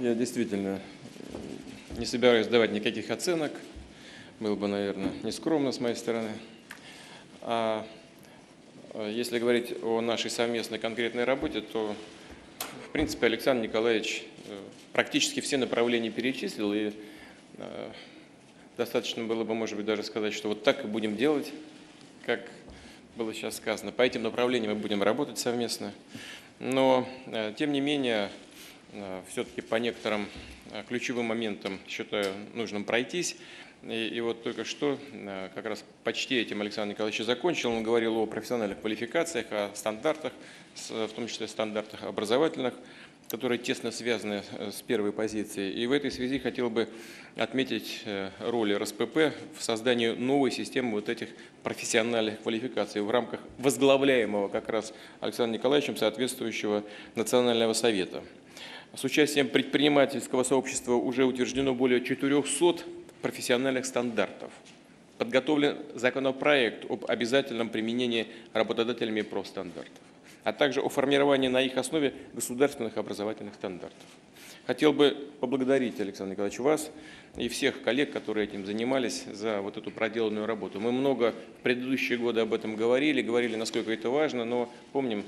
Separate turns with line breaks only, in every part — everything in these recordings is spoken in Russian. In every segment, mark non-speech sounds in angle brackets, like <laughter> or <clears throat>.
Я действительно не собираюсь давать никаких оценок. Было бы, наверное, нескромно с моей стороны. А э, если говорить о нашей совместной конкретной работе, то, в принципе, Александр Николаевич э, практически все направления перечислил, и э, достаточно было бы, может быть, даже сказать, что вот так и будем делать, как было сейчас сказано. По этим направлениям мы будем работать совместно. Но, тем не менее, все-таки по некоторым ключевым моментам считаю нужным пройтись. И, и вот только что э, как раз почти этим Александр Николаевич закончил. Он говорил о профессиональных квалификациях, о стандартах, в том числе стандартах образовательных, которые тесно связаны э, с первой позицией. И в этой связи хотел бы отметить э, роль РСПП в создании новой системы вот этих профессиональных квалификаций в рамках возглавляемого как раз Александром Николаевичем соответствующего Национального совета. С участием предпринимательского сообщества уже утверждено более 400 профессиональных стандартов. Подготовлен законопроект об обязательном применении работодателями профстандартов, а также о формировании на их основе государственных образовательных стандартов. Хотел бы поблагодарить, Александр Николаевич, вас и всех коллег, которые этим занимались, за вот эту проделанную работу. Мы много в предыдущие годы об этом говорили, говорили, насколько это важно, но помним,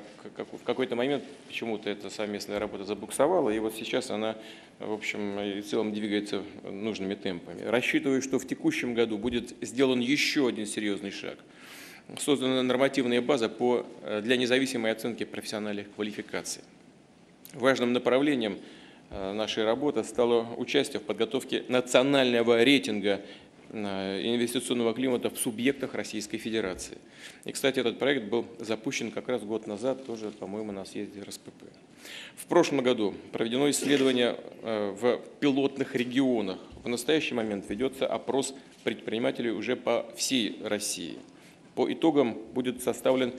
как, как в какой-то момент почему-то эта совместная работа забуксовала, и вот сейчас она, в общем, и в целом двигается нужными темпами. Рассчитываю, что в текущем году будет сделан еще один серьезный шаг. Создана нормативная база по, э, для независимой оценки профессиональных квалификаций. Важным направлением э, нашей работы стало участие в подготовке национального рейтинга инвестиционного климата в субъектах Российской Федерации. И, кстати, этот проект был запущен как раз год назад, тоже, по-моему, на съезде РСПП. В прошлом году проведено исследование э, в пилотных регионах. В настоящий момент ведется опрос предпринимателей уже по всей России. По итогам будет составлен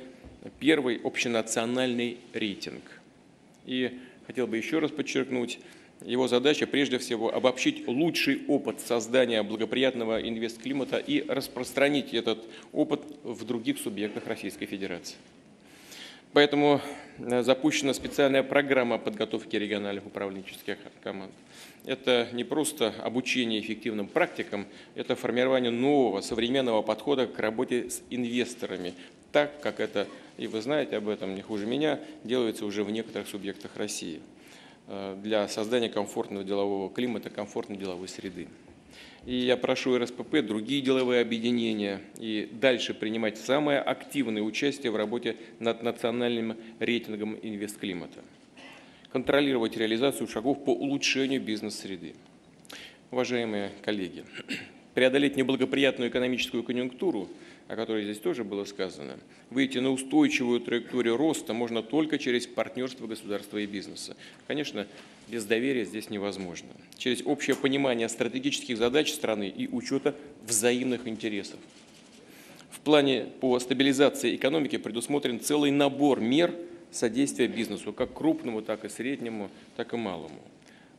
первый общенациональный рейтинг. И хотел бы еще раз подчеркнуть, его задача прежде всего обобщить лучший опыт создания благоприятного инвестклимата и распространить этот опыт в других субъектах Российской Федерации. Поэтому э, запущена специальная программа подготовки региональных управленческих команд. Это не просто обучение эффективным практикам, это формирование нового современного подхода к работе с инвесторами, так как это, и вы знаете об этом не хуже меня, делается уже в некоторых субъектах России. Э, для создания комфортного делового климата, комфортной деловой среды. И я прошу РСПП, другие деловые объединения и дальше принимать самое активное участие в работе над национальным рейтингом инвестклимата. Контролировать реализацию шагов по улучшению бизнес-среды. Уважаемые коллеги, преодолеть неблагоприятную экономическую конъюнктуру – о которой здесь тоже было сказано, выйти на устойчивую траекторию роста можно только через партнерство государства и бизнеса. Конечно, без доверия здесь невозможно. Через общее понимание стратегических задач страны и учета взаимных интересов. В плане по стабилизации экономики предусмотрен целый набор мер содействия бизнесу, как крупному, так и среднему, так и малому.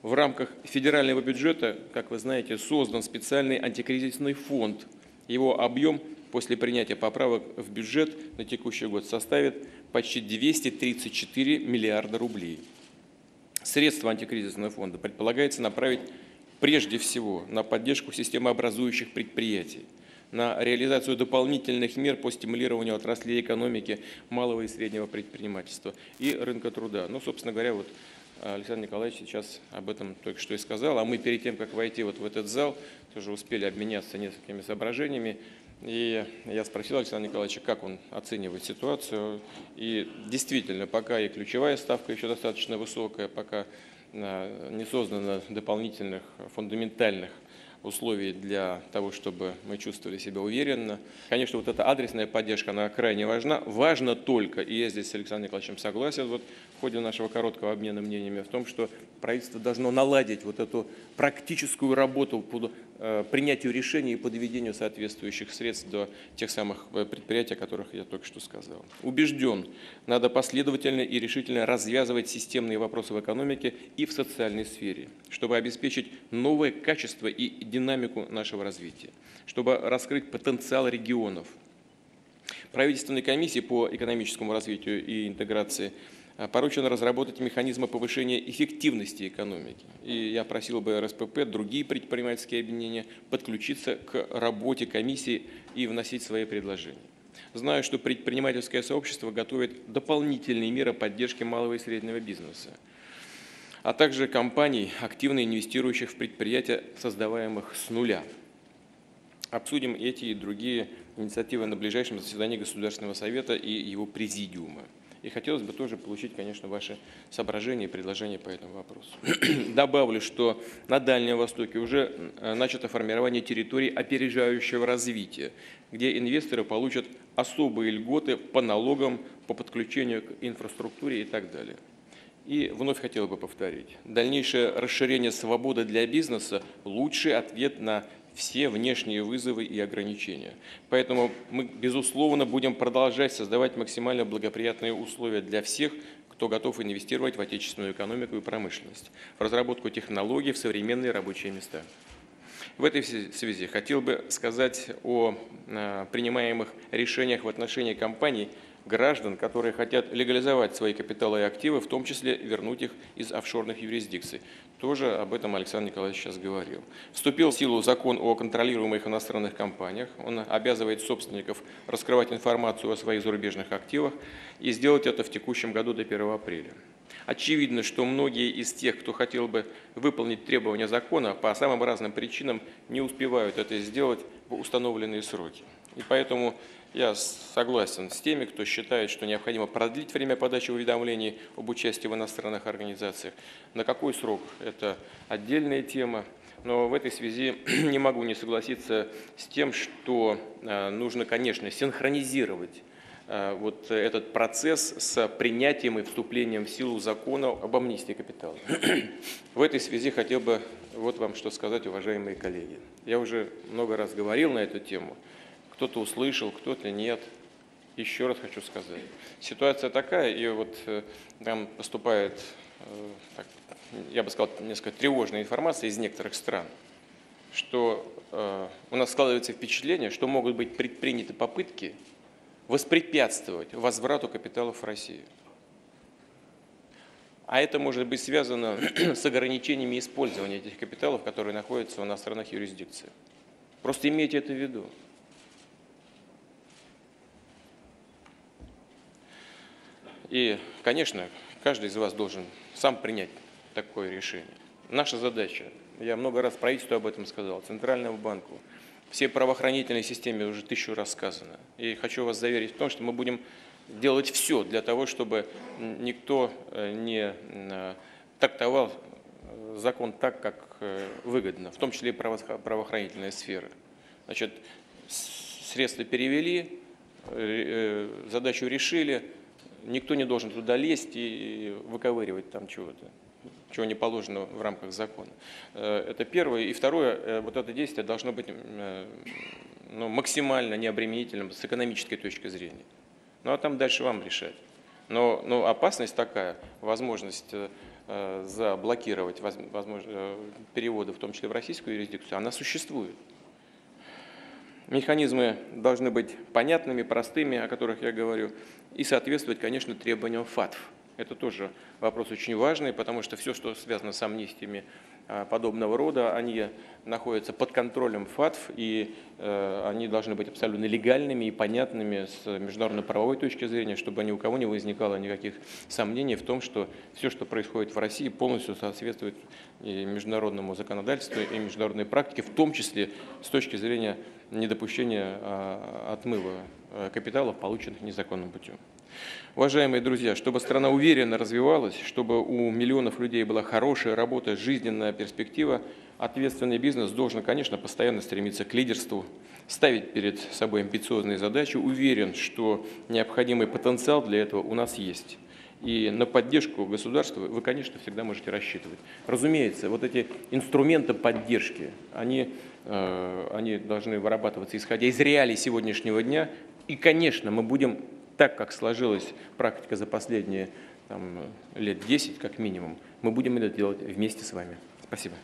В рамках федерального бюджета, как вы знаете, создан специальный антикризисный фонд. Его объем после принятия поправок в бюджет на текущий год составит почти 234 миллиарда рублей. Средства антикризисного фонда предполагается направить прежде всего на поддержку системообразующих предприятий, на реализацию дополнительных мер по стимулированию отраслей экономики малого и среднего предпринимательства и рынка труда. Ну, собственно говоря, вот Александр Николаевич сейчас об этом только что и сказал, а мы перед тем, как войти вот в этот зал, тоже успели обменяться несколькими соображениями. И я спросил Александра Николаевича, как он оценивает ситуацию. И действительно, пока и ключевая ставка еще достаточно высокая, пока а, не создано дополнительных фундаментальных условий для того, чтобы мы чувствовали себя уверенно. Конечно, вот эта адресная поддержка, она крайне важна. Важно только, и я здесь с Александром Николаевичем согласен, вот в ходе нашего короткого обмена мнениями, в том, что правительство должно наладить вот эту практическую работу по принятию решений и подведению соответствующих средств до тех самых э, предприятий, о которых я только что сказал. Убежден, надо последовательно и решительно развязывать системные вопросы в экономике и в социальной сфере, чтобы обеспечить новое качество и динамику нашего развития, чтобы раскрыть потенциал регионов. Правительственной комиссии по экономическому развитию и интеграции э, поручено разработать механизмы повышения эффективности экономики. И я просил бы РСПП, другие предпринимательские объединения подключиться к работе комиссии и вносить свои предложения. Знаю, что предпринимательское сообщество готовит дополнительные меры поддержки малого и среднего бизнеса, а также компаний, активно инвестирующих в предприятия, создаваемых с нуля. Обсудим эти и другие инициативы на ближайшем заседании Государственного совета и его президиума. И хотелось бы тоже получить, конечно, ваши соображения и предложения по этому вопросу. <clears throat> Добавлю, что на Дальнем Востоке уже э, начато формирование территорий опережающего развития, где инвесторы получат особые льготы по налогам, по подключению к инфраструктуре и так далее. И вновь хотел бы повторить, дальнейшее расширение свободы для бизнеса – лучший ответ на все внешние вызовы и ограничения. Поэтому мы, безусловно, будем продолжать создавать максимально благоприятные условия для всех, кто готов инвестировать в отечественную экономику и промышленность, в разработку технологий, в современные рабочие места. В этой связи хотел бы сказать о э, принимаемых решениях в отношении компаний, граждан, которые хотят легализовать свои капиталы и активы, в том числе вернуть их из офшорных юрисдикций. Тоже об этом Александр Николаевич сейчас говорил. Вступил в силу закон о контролируемых иностранных компаниях. Он обязывает собственников раскрывать информацию о своих зарубежных активах и сделать это в текущем году до 1 апреля. Очевидно, что многие из тех, кто хотел бы выполнить требования закона, по самым разным причинам не успевают это сделать в установленные сроки. И поэтому я согласен с теми, кто считает, что необходимо продлить время подачи уведомлений об участии в иностранных организациях. На какой срок – это отдельная тема. Но в этой связи <clears throat> не могу не согласиться с тем, что э, нужно, конечно, синхронизировать вот этот процесс с принятием и вступлением в силу закона об амнистии капитала. В этой связи хотел бы вот вам что сказать, уважаемые коллеги. Я уже много раз говорил на эту тему. Кто-то услышал, кто-то нет. Еще раз хочу сказать. Ситуация такая, и вот э, там поступает, э, так, я бы сказал, несколько тревожная информация из некоторых стран, что э, у нас складывается впечатление, что могут быть предприняты попытки воспрепятствовать возврату капиталов в Россию. А это может быть связано <clears throat> с ограничениями использования этих капиталов, которые находятся в иностранных юрисдикциях. Просто имейте это в виду. И, конечно, каждый из вас должен сам принять такое решение. Наша задача, я много раз правительству об этом сказал, Центральному банку, все правоохранительной системе уже тысячу раз сказано. И хочу вас заверить в том, что мы будем делать все для того, чтобы никто э, не э, трактовал э, закон так, как выгодно, в том числе и правоохранительная сфера. Значит, средства перевели, задачу решили, никто не должен туда лезть и выковыривать там чего-то чего не положено в рамках закона. Э, это первое. И второе, э, вот это действие должно быть э, ну, максимально необременительным с экономической точки зрения. Ну а там дальше вам решать. Но, но опасность такая, возможность заблокировать возможно, переводы, в том числе в российскую юрисдикцию, она существует. Механизмы должны быть понятными, простыми, о которых я говорю, и соответствовать, конечно, требованиям ФАТФ. Это тоже вопрос очень важный, потому что все, что связано с амнистиями а, подобного рода, они находятся под контролем ФАТФ, и э, они должны быть абсолютно легальными и понятными с международно-правовой точки зрения, чтобы ни у кого не возникало никаких сомнений в том, что все, что происходит в России, полностью соответствует и международному законодательству, и международной практике, в том числе с точки зрения недопущения а, отмыва э, капиталов, полученных незаконным путем. Уважаемые друзья, чтобы страна уверенно развивалась, чтобы у миллионов людей была хорошая работа, жизненная перспектива, ответственный бизнес должен, конечно, постоянно стремиться к лидерству, ставить перед собой амбициозные задачи. Уверен, что необходимый потенциал для этого у нас есть. И на поддержку государства вы, конечно, всегда можете рассчитывать. Разумеется, вот эти инструменты поддержки, они, э, они должны вырабатываться исходя из реалий сегодняшнего дня. И, конечно, мы будем так, как сложилась практика за последние там, лет 10, как минимум, мы будем это делать вместе с вами. Спасибо.